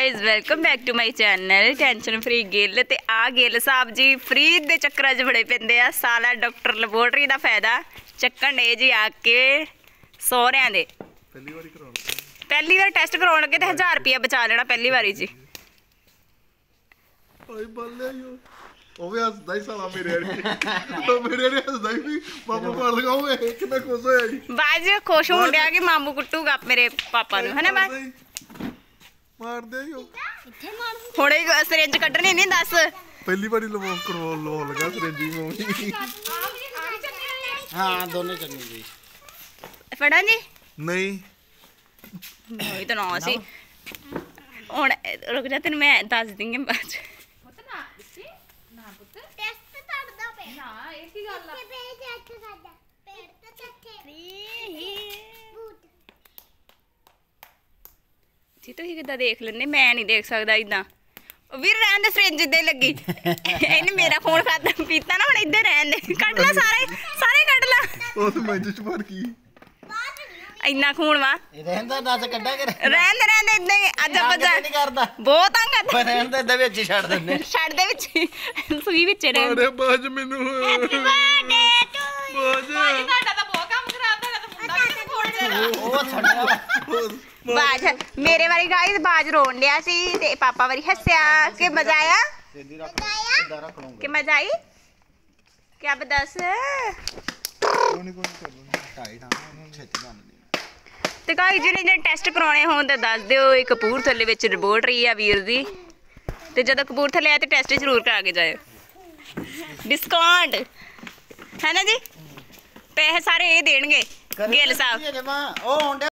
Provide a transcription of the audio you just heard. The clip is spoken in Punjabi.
Guys welcome back to my channel tension free Gill ਤੇ ਆ ਗਿੱਲ ਸਾਹਿਬ ਜੀ ਫ੍ਰੀ ਦੇ ਚੱਕਰਾਂ 'ਚ ਬੜੇ ਪੈਂਦੇ ਆ ਸਾਲਾ ਡਾਕਟਰ ਲੈਬੋਰਟਰੀ ਦਾ ਫਾਇਦਾ ਚੱਕਣ ਨੇ ਜੀ ਆ ਕੇ ਸਹੁਰਿਆਂ ਦੇ ਪਹਿਲੀ ਵਾਰੀ ਕਰਾਉਣਾ ਪਹਿਲੀ ਵਾਰ ਟੈਸਟ ਕਰਾਉਣ ਲੱਗੇ ਤੇ 1000 ਰੁਪਿਆ ਬਚਾ ਲੈਣਾ ਪਹਿਲੀ ਵਾਰੀ ਜੀ। ਓਏ ਬੱਲੇ ਯੋ ਉਹ ਵੀ ਹੱਸਦਾ ਹੀ ਸਾਲਾ ਮੇਰੇ ਵਾਲੀ। ਉਹ ਮੇਰੇ ਵਾਲੀ ਹੱਸਦਾ ਹੀ ਵੀ ਮਾਮਾ ਮਾਰ ਲਗਾਉਂਗੇ ਕਿੰਨਾ ਖੁਸ਼ ਹੋਇਆ ਜੀ। ਬਾਜ ਖੁਸ਼ ਹੋਣ ਡਿਆ ਕਿ ਮਾਮੂ ਕੁੱਟੂਗਾ ਮੇਰੇ ਪਾਪਾ ਨੂੰ। ਹਨਾ ਬਾਜ ਮਾਰਦੇ ਹੀ ਉਹ। ਹੁਣੇ ਸਿਰਿੰਜ ਕੱਢਣੀ ਨਹੀਂ ਦੱਸ। ਪਹਿਲੀ ਵਾਰੀ ਲਵਾਉ ਕਰਵਾ ਲਵਾਉਣ ਲੱਗਾ ਸਰੇਂਜੀ ਮੋਮੀ ਹਾਂ ਦੋਨੇ ਚੰਗੇ ਜੀ। ਫੜਾਂ ਜੀ। ਨਹੀਂ। ਇਹ ਤਾਂ ਨਾ ਸੀ ਹੁਣ ਰੁਕ ਜਾ ਤੈਨੂੰ ਮੈਂ ਦੱਸ ਦਿੰਗੀ ਬਾਅਦ 'ਚ। ਟੈਸਟ ਕਰਦਾ ਪਿਆ। ਨਾ ਇਹ ਕੀ ਗੱਲ ਆ? ਪੇਟ ਟੈਸਟ ਕਰਦਾ ਪੇਟ ਟੈਸਟ ਬੂਟ ਜੀ ਤੁਸੀਂ ਕਿੱਦਾਂ ਦੇਖ ਲੈਂਦੇ? ਮੈਂ ਨਹੀਂ ਦੇਖ ਸਕਦਾ ਇਦਾਂ ਵੀਰ ਰਹਿਣ ਦੇ ਫ੍ਰਿਜ ਦੇ ਲੱਗੀ। ਇਹਨੇ ਮੇਰਾ ਫੋਨ ਖਾਦਾ ਪੀਤਾ ਨਾ ਹੁਣ ਇੱਧਰ ਰਹਿਣ ਦੇ। ਕੱਢ ਲੈ ਸਾਰੇ ਸਾਰੇ ਕੱਢ ਲੈ। ਉਹ ਤੇ ਮੈਂ ਜਿਸ ਪਰ ਕੀ? ਇੰਨਾ ਖੂਨ ਵਾ। ਇਹ ਰਹਿੰਦਾ ਦੱਸ ਕੱਢਾ ਕਰ ਰਹਿਣ ਦੇ। ਰਹਿਣ ਦੇ ਇਦਾਂ ਹੀ। ਅੱਜ ਨਹੀਂ ਕਰਦਾ। ਬਹੁਤ ਤੰਗ ਪਰ ਰਹਿੰਦਾ ਇਹਦੇ ਵਿੱਚ ਹੀ ਛੱਡ ਦਿੰਦੇ। ਛੱਡ ਦੇ ਵਿੱਚ ਸੂਈ ਵਿੱਚ ਰਹਿਣ ਅਰੇ ਬਾਜ ਮੈਨੂੰ ਬਰਥਡੇ ਟੂ ਬਾਜ ਤੁਹਾਡਾ ਤਾਂ ਬਹੁਤ ਕੰਮ ਖਰਾਬ ਤੁਹਾਡਾ ਤਾਂ ਮੁੰਡਾ ਵੀ ਫੋੜ ਉਹ ਛੱਡਿਆ। ਬਾਜ, ਮੇਰੇ ਵਾਰੀ ਗਾਇਸ ਬਾਜ ਰੋਣ ਡਿਆ ਸੀ ਤੇ ਪਾਪਾ ਵਾਰੀ ਹੱਸਿਆ। ਕਿ ਮਜ਼ਾ ਆਇਆ? ਸਿੱਧੀ ਰੱਖ ਲਓ ਰੱਖ ਲਵਾਂਗੇ ਕਿ ਮਜ਼ਾ ਆਈ? ਕੀ ਬਦਸ ਕੋਣੀ ਕੋਣੀ ਕਰ ਲਓ ਟਾਈਟ ਹਾਂ ਉਹਨੂੰ ਛੇਤੀ ਬੰਨ ਦੇ ਤੇ ਗਾਇਸ ਜਿਹਨੇ ਜਿਹੜੇ ਟੈਸਟ ਕਰਾਉਣੇ ਹੋਣ ਤਾਂ ਦੱਸ ਦਿਓ, ਇਹ ਕਪੂਰਥਲੇ ਵਿੱਚ ਰਿਪੋਰਟਰੀ ਆ ਵੀਰ ਦੀ। ਤੇ ਜਦੋਂ ਕਪੂਰਥਲੇ ਆਏ ਤੇ ਟੈਸਟ ਜ਼ਰੂਰ ਕਰਾ ਕੇ ਜਾਇਓ। ਡਿਸਕਾਊਂਟ ਹੈ ਨਾ ਜੀ? ਪੈਸੇ ਸਾਰੇ ਇਹ ਦੇਣਗੇ, ਗਿੱਲ ਸਾਹਿਬ। ਉਹ